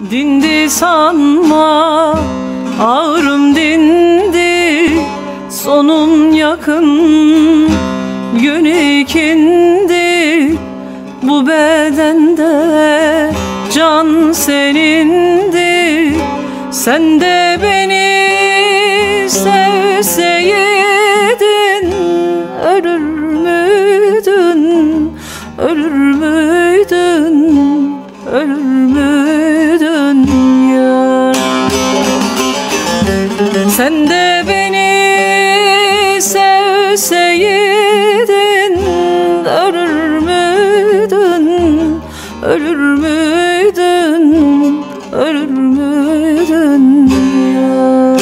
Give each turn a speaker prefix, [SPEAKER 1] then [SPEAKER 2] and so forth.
[SPEAKER 1] Dindi sanma ağrım dindi Sonun yakın gün ikindi. Bu bedende can senindi. Sen de beni sevseydin Ölür müydün, ölür müydün, ölür müydün? Sen de beni sevseydin Ölür müydün, ölür müydün, ölür müydün ya?